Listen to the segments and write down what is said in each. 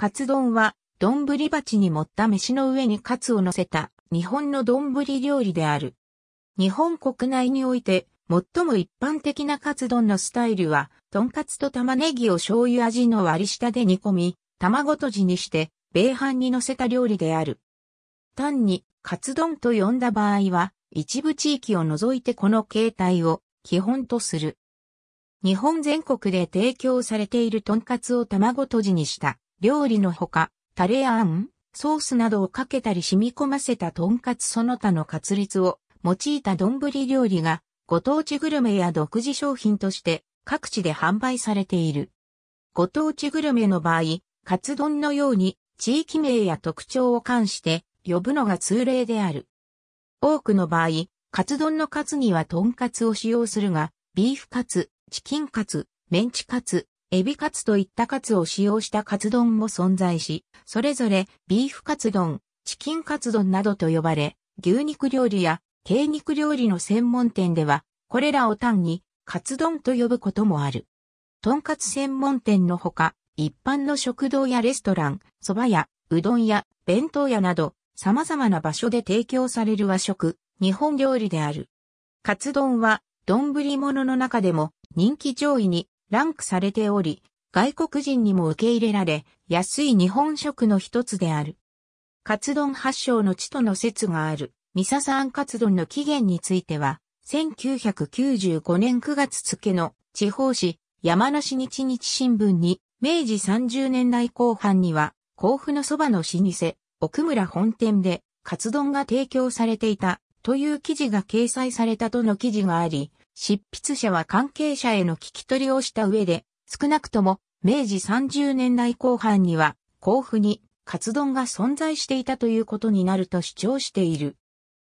カツ丼は、丼鉢に盛った飯の上にカツを乗せた日本の丼料理である。日本国内において、最も一般的なカツ丼のスタイルは、豚カツと玉ねぎを醤油味の割り下で煮込み、卵とじにして、米飯に乗せた料理である。単に、カツ丼と呼んだ場合は、一部地域を除いてこの形態を基本とする。日本全国で提供されている豚カツを卵とじにした料理のほか、タレやあん、ソースなどをかけたり染み込ませた豚カツその他のカツリツを用いた丼料理がご当地グルメや独自商品として各地で販売されている。ご当地グルメの場合、カツ丼のように地域名や特徴を関して呼ぶのが通例である。多くの場合、カツ丼のカツにはトンカツを使用するが、ビーフカツ、チキンカツ、メンチカツ、エビカツといったカツを使用したカツ丼も存在し、それぞれビーフカツ丼、チキンカツ丼などと呼ばれ、牛肉料理や軽肉料理の専門店では、これらを単にカツ丼と呼ぶこともある。トンカツ専門店のほか、一般の食堂やレストラン、蕎麦屋、うどん屋、弁当屋など、様々な場所で提供される和食、日本料理である。カツ丼は、丼物の中でも人気上位にランクされており、外国人にも受け入れられ、安い日本食の一つである。カツ丼発祥の地との説がある、ミササンカツ丼の起源については、1995年9月付の地方紙山梨日日新聞に明治30年代後半には甲府のそばの老舗奥村本店でカツ丼が提供されていたという記事が掲載されたとの記事があり、執筆者は関係者への聞き取りをした上で、少なくとも明治30年代後半には甲府にカツ丼が存在していたということになると主張している。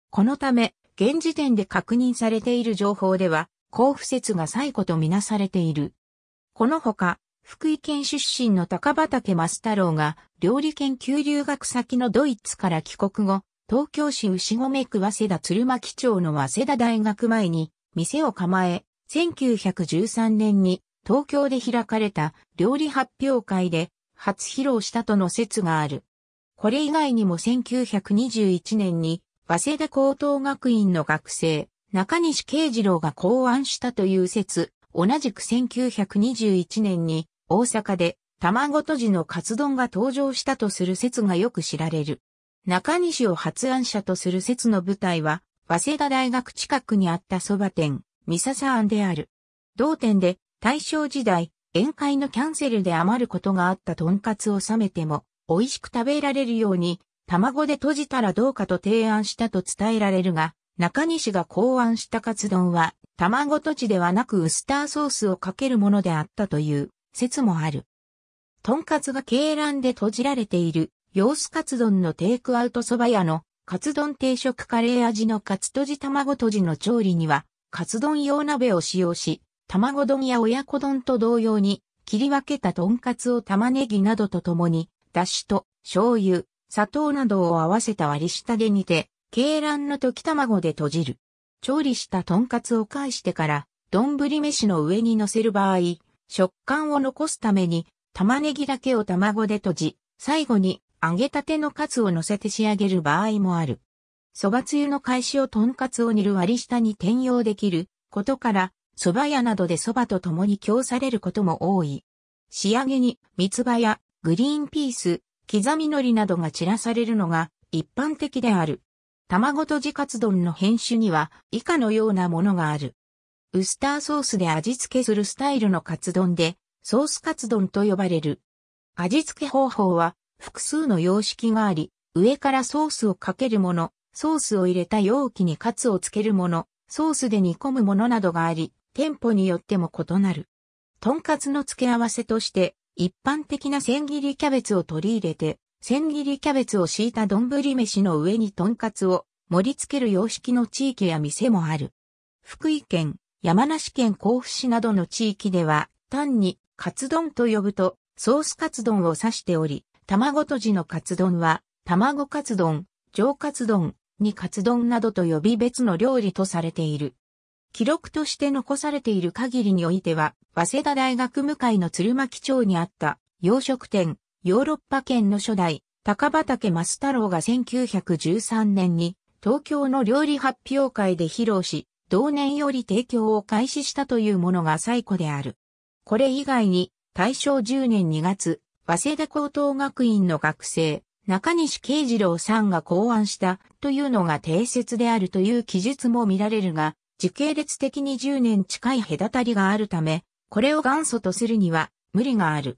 このため、現時点で確認されている情報では、甲府説が最古とみなされている。このほか、福井県出身の高畑正太郎が料理研究留学先のドイツから帰国後、東京市牛込区早稲田鶴巻町の早稲田大学前に店を構え、1913年に東京で開かれた料理発表会で初披露したとの説がある。これ以外にも1921年に早稲田高等学院の学生、中西慶次郎が考案したという説、同じく1921年に大阪で卵とじのカツ丼が登場したとする説がよく知られる。中西を発案者とする説の舞台は、早稲田大学近くにあった蕎麦店、三笹庵である。同店で大正時代、宴会のキャンセルで余ることがあったトンカツを冷めても、美味しく食べられるように、卵で閉じたらどうかと提案したと伝えられるが、中西が考案したカツ丼は、卵とじではなくウスターソースをかけるものであったという説もある。トンカツが鶏卵で閉じられている、ヨースカツ丼のテイクアウト蕎麦屋のカツ丼定食カレー味のカツとじ卵とじの調理には、カツ丼用鍋を使用し、卵丼や親子丼と同様に、切り分けたトンカツを玉ねぎなどと共に、だしと醤油、砂糖などを合わせた割り下で煮て、鶏卵の溶き卵で閉じる。調理したトンカツを返してから、丼飯の上に乗せる場合、食感を残すために、玉ねぎだけを卵で閉じ、最後に揚げたてのカツを乗せて仕上げる場合もある。蕎麦つゆの返しをトンカツを煮る割り下に転用できることから、蕎麦屋などで蕎麦と共に供されることも多い。仕上げに三つ葉やグリーンピース、刻み海苔などが散らされるのが一般的である。卵とじカツ丼の編集には以下のようなものがある。ウスターソースで味付けするスタイルのカツ丼で、ソースカツ丼と呼ばれる。味付け方法は複数の様式があり、上からソースをかけるもの、ソースを入れた容器にカツをつけるもの、ソースで煮込むものなどがあり、店舗によっても異なる。トンカツの付け合わせとして、一般的な千切りキャベツを取り入れて、千切りキャベツを敷いた丼飯の上にトンカツを盛り付ける様式の地域や店もある。福井県、山梨県甲府市などの地域では、単にカツ丼と呼ぶとソースカツ丼を指しており、卵とじのカツ丼は、卵カツ丼、上カツ丼、にカツ丼などと呼び別の料理とされている。記録として残されている限りにおいては、早稲田大学向かいの鶴巻町にあった洋食店、ヨーロッパ圏の初代、高畑増太郎が1913年に東京の料理発表会で披露し、同年より提供を開始したというものが最古である。これ以外に、大正10年2月、早稲田高等学院の学生、中西慶次郎さんが考案したというのが定説であるという記述も見られるが、時系列的に10年近い隔たりがあるため、これを元祖とするには無理がある。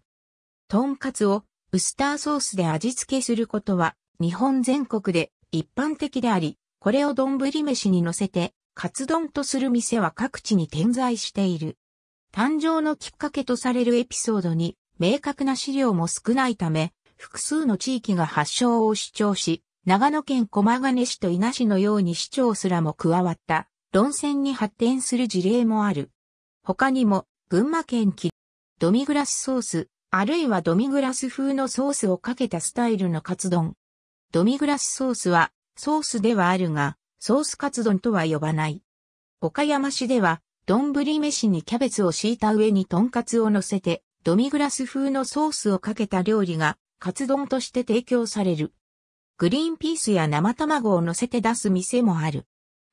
トンカツをウスターソースで味付けすることは日本全国で一般的であり、これを丼飯に乗せてカツ丼とする店は各地に点在している。誕生のきっかけとされるエピソードに明確な資料も少ないため、複数の地域が発祥を主張し、長野県駒ヶ根市と稲市のように市長すらも加わった論戦に発展する事例もある。他にも、群馬県キドミグラスソース、あるいはドミグラス風のソースをかけたスタイルのカツ丼。ドミグラスソースはソースではあるが、ソースカツ丼とは呼ばない。岡山市では、丼飯にキャベツを敷いた上にトンカツを乗せて、ドミグラス風のソースをかけた料理がカツ丼として提供される。グリーンピースや生卵を乗せて出す店もある。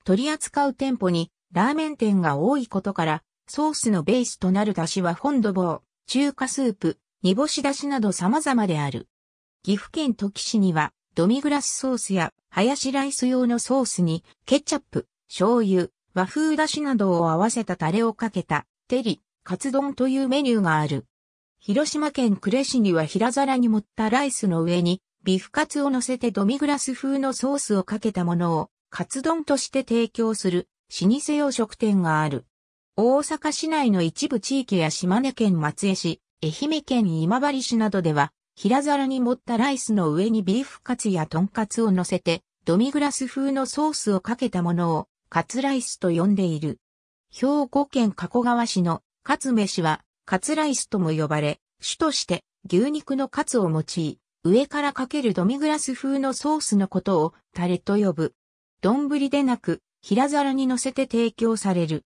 取り扱う店舗にラーメン店が多いことから、ソースのベースとなる出汁は本土棒、中華スープ、煮干し出汁など様々である。岐阜県土岐市には、ドミグラスソースや、ハヤシライス用のソースに、ケチャップ、醤油、和風出汁などを合わせたタレをかけた、テリ、カツ丼というメニューがある。広島県呉市には平皿に盛ったライスの上に、ビフカツを乗せてドミグラス風のソースをかけたものを、カツ丼として提供する、老舗洋食店がある。大阪市内の一部地域や島根県松江市、愛媛県今治市などでは、平皿に盛ったライスの上にビーフカツやトンカツを乗せて、ドミグラス風のソースをかけたものを、カツライスと呼んでいる。兵庫県加古川市のカツ飯は、カツライスとも呼ばれ、主として牛肉のカツを用い、上からかけるドミグラス風のソースのことをタレと呼ぶ。丼でなく、平皿に乗せて提供される。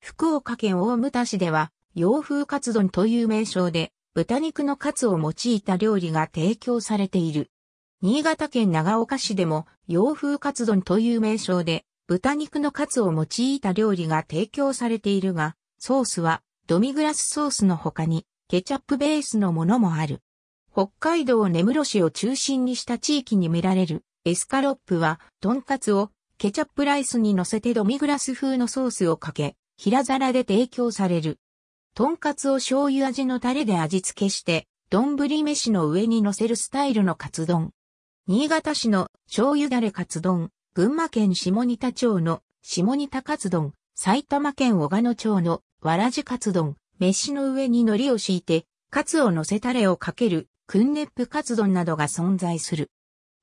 福岡県大牟田市では、洋風カツ丼という名称で、豚肉のカツを用いた料理が提供されている。新潟県長岡市でも、洋風カツ丼という名称で、豚肉のカツを用いた料理が提供されているが、ソースはドミグラスソースの他に、ケチャップベースのものもある。北海道根室市を中心にした地域に見られるエスカロップは、トンカツをケチャップライスに乗せてドミグラス風のソースをかけ、平皿で提供される。トンカツを醤油味のタレで味付けして、丼飯の上に乗せるスタイルのカツ丼。新潟市の醤油だれカツ丼、群馬県下仁田町の下仁田カツ丼、埼玉県小鹿野町のわらじカツ丼、飯の上に海苔を敷いて、カツを乗せタレをかける、クンネップカツ丼などが存在する。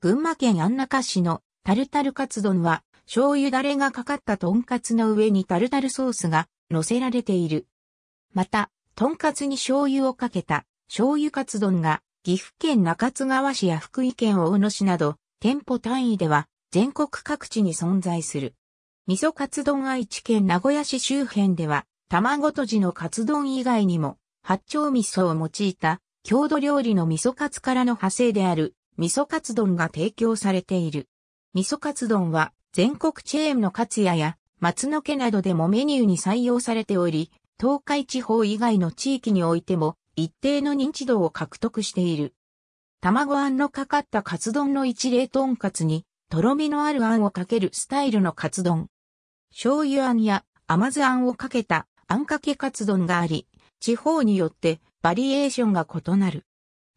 群馬県安中市のタルタルカツ丼は、醤油だれがかかったトンカツの上にタルタルソースが乗せられている。また、トンカツに醤油をかけた醤油カツ丼が岐阜県中津川市や福井県大野市など店舗単位では全国各地に存在する。味噌カツ丼愛知県名古屋市周辺では卵とじのカツ丼以外にも八丁味噌を用いた郷土料理の味噌カツからの派生である味噌カツ丼が提供されている。味噌カツ丼は全国チェーンのカツヤや松の家などでもメニューに採用されており、東海地方以外の地域においても一定の認知度を獲得している。卵あんのかかったカツ丼の一例トンカツに、とろみのあるあんをかけるスタイルのカツ丼。醤油あんや甘酢あんをかけたあんかけカツ丼があり、地方によってバリエーションが異なる。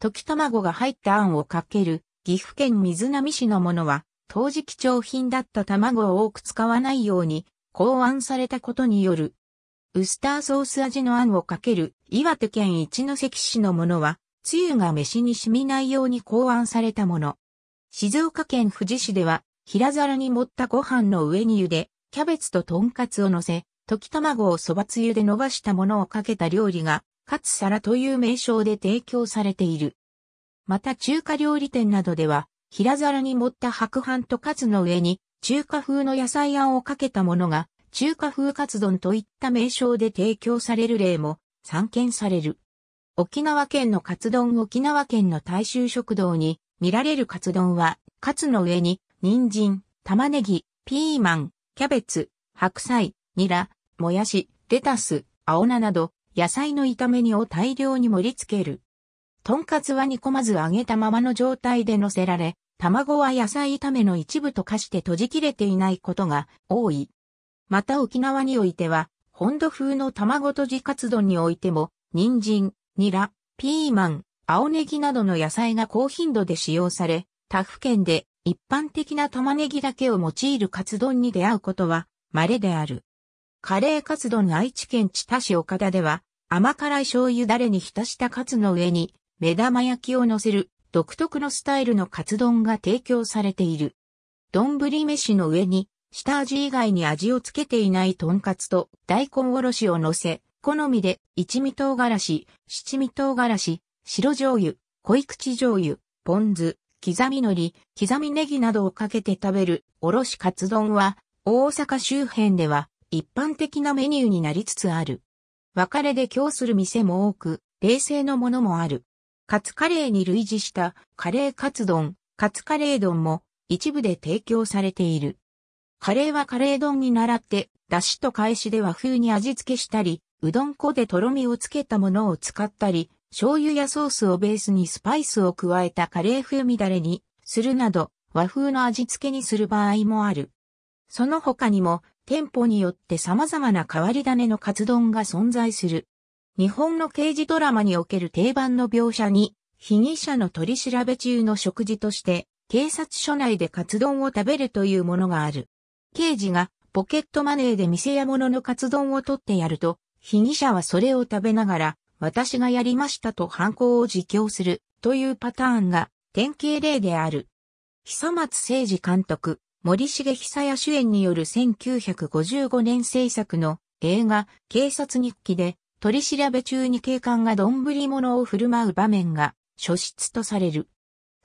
溶き卵が入ったあんをかける岐阜県水波市のものは当時貴重品だった卵を多く使わないように考案されたことによる。ウスターソース味のあんをかける岩手県一関市のものは、つゆが飯に染みないように考案されたもの。静岡県富士市では、平皿に盛ったご飯の上に茹で、キャベツとトンカツを乗せ、溶き卵をそばつゆで伸ばしたものをかけた料理が、カツ皿という名称で提供されている。また中華料理店などでは、平皿に盛った白飯とカツの上に、中華風の野菜あんをかけたものが、中華風カツ丼といった名称で提供される例も散見される。沖縄県のカツ丼沖縄県の大衆食堂に見られるカツ丼は、カツの上に、人参、玉ねぎ、ピーマン、キャベツ、白菜、ニラ、もやし、レタス、青菜など、野菜の炒め煮を大量に盛り付ける。とんかつは煮込まず揚げたままの状態で乗せられ、卵は野菜炒めの一部と化して閉じ切れていないことが多い。また沖縄においては、本土風の卵とじカツ丼においても、人参、ニラ、ピーマン、青ネギなどの野菜が高頻度で使用され、他府県で一般的な玉ねぎだけを用いるカツ丼に出会うことは稀である。カレーカツ丼愛知県知多市岡田では、甘辛い醤油だれに浸したカツの上に目玉焼きを乗せる独特のスタイルのカツ丼が提供されている。丼飯の上に下味以外に味をつけていないトンカツと大根おろしを乗せ、好みで一味唐辛子、七味唐辛子、白醤油、濃口醤油、ポン酢、刻み海苔、刻みネギなどをかけて食べるおろしカツ丼は大阪周辺では一般的なメニューになりつつある。別れで供する店も多く、冷製のものもある。カツカレーに類似したカレーカツ丼、カツカレー丼も一部で提供されている。カレーはカレー丼に倣って、だしと返しで和風に味付けしたり、うどん粉でとろみをつけたものを使ったり、醤油やソースをベースにスパイスを加えたカレー風味だれにするなど、和風の味付けにする場合もある。その他にも、店舗によって様々な変わり種のカツ丼が存在する。日本の刑事ドラマにおける定番の描写に、被疑者の取り調べ中の食事として、警察署内でカツ丼を食べるというものがある。刑事がポケットマネーで店や物のカツ丼を取ってやると、被疑者はそれを食べながら、私がやりましたと犯行を自供するというパターンが典型例である。久松誠二監督、森重久也主演による1955年制作の映画、警察日記で、取り調べ中に警官が丼物を振る舞う場面が、初出とされる。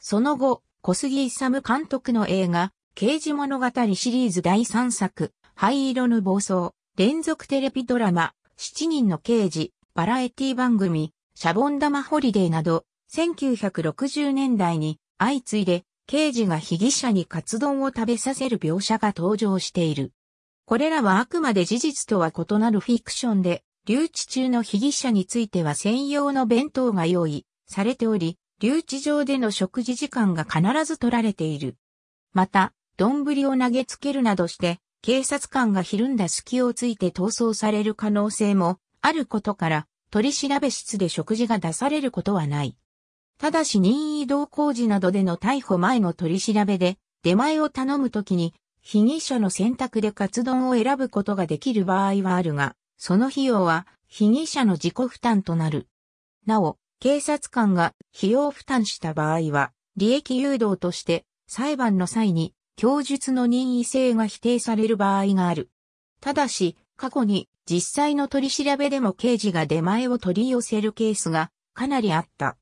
その後、小杉勇監督の映画、刑事物語シリーズ第3作、灰色の暴走、連続テレビドラマ、七人の刑事、バラエティ番組、シャボン玉ホリデーなど、1960年代に相次いで刑事が被疑者にカツ丼を食べさせる描写が登場している。これらはあくまで事実とは異なるフィクションで、留置中の被疑者については専用の弁当が用意されており、留置場での食事時間が必ず取られている。また、丼を投げつけるなどして、警察官がひるんだ隙をついて逃走される可能性もあることから、取り調べ室で食事が出されることはない。ただし任意同行時などでの逮捕前の取り調べで、出前を頼むときに、被疑者の選択でカツ丼を選ぶことができる場合はあるが、その費用は被疑者の自己負担となる。なお、警察官が費用負担した場合は、利益誘導として裁判の際に供述の任意性が否定される場合がある。ただし、過去に実際の取り調べでも刑事が出前を取り寄せるケースがかなりあった。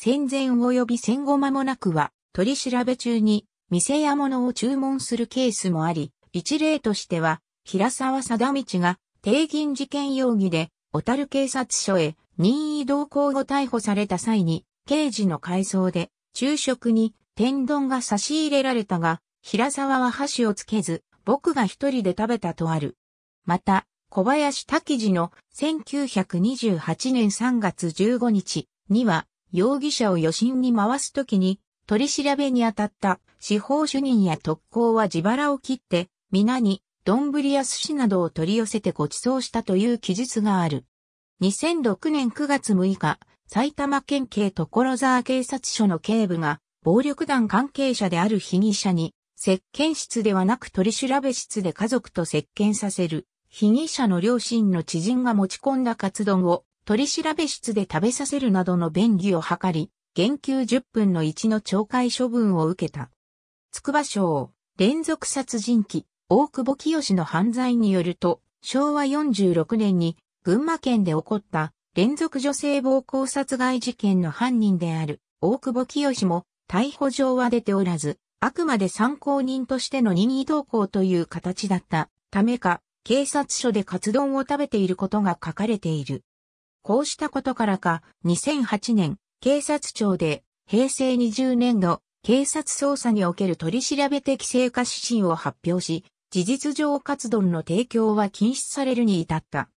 戦前及び戦後間もなくは、取り調べ中に店や物を注文するケースもあり、一例としては、平沢貞道が定銀事件容疑で、小樽警察署へ任意同行後逮捕された際に、刑事の改装で、昼食に天丼が差し入れられたが、平沢は箸をつけず、僕が一人で食べたとある。また、小林滝次の1928年3月15日には、容疑者を余震に回すときに、取り調べにあたった司法主任や特攻は自腹を切って、皆に丼や寿司などを取り寄せてご馳走したという記述がある。2006年9月6日、埼玉県警所沢警察署の警部が、暴力団関係者である被疑者に、接見室ではなく取り調べ室で家族と接見させる、被疑者の両親の知人が持ち込んだカツ丼を取り調べ室で食べさせるなどの便宜を図り、減給10分の1の懲戒処分を受けた。筑波省、連続殺人鬼、大久保清の犯罪によると、昭和46年に群馬県で起こった連続女性暴行殺害事件の犯人である大久保清も逮捕状は出ておらず、あくまで参考人としての任意同行という形だったためか、警察署でカツ丼を食べていることが書かれている。こうしたことからか、2008年、警察庁で、平成20年度、警察捜査における取り調べ適正化指針を発表し、事実上カツ丼の提供は禁止されるに至った。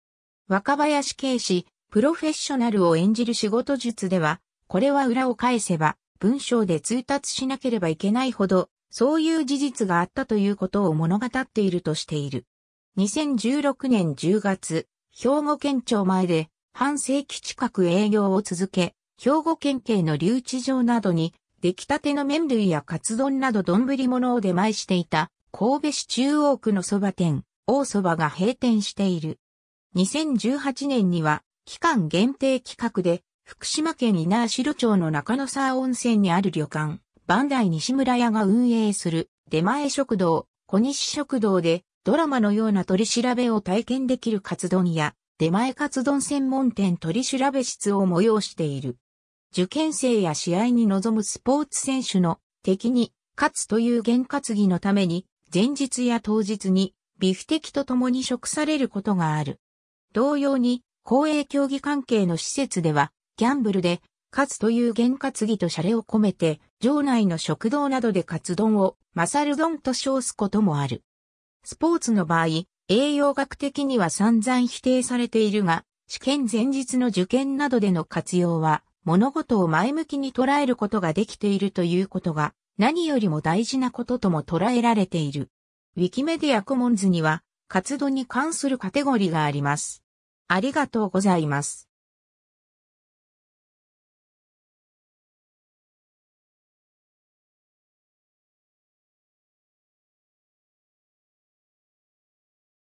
若林警視、プロフェッショナルを演じる仕事術では、これは裏を返せば、文章で通達しなければいけないほど、そういう事実があったということを物語っているとしている。2016年10月、兵庫県庁前で半世紀近く営業を続け、兵庫県警の留置場などに出来たての麺類やカツ丼など丼物を出前していた神戸市中央区の蕎麦店、大蕎麦が閉店している。2018年には期間限定企画で福島県稲城町の中野沢温泉にある旅館、バンダイ西村屋が運営する出前食堂、小西食堂でドラマのような取り調べを体験できるカツ丼や出前カツ丼専門店取調べ室を催している。受験生や試合に臨むスポーツ選手の敵に勝つという験担ぎのために前日や当日にビフテキと共に食されることがある。同様に公営競技関係の施設ではギャンブルで勝つという験担ぎとシャレを込めて場内の食堂などでカツ丼をマサル丼と称すこともある。スポーツの場合、栄養学的には散々否定されているが、試験前日の受験などでの活用は物事を前向きに捉えることができているということが何よりも大事なこととも捉えられている。ウィキメディアコモンズには活動に関するカテゴリーがあります。ありがとうございます。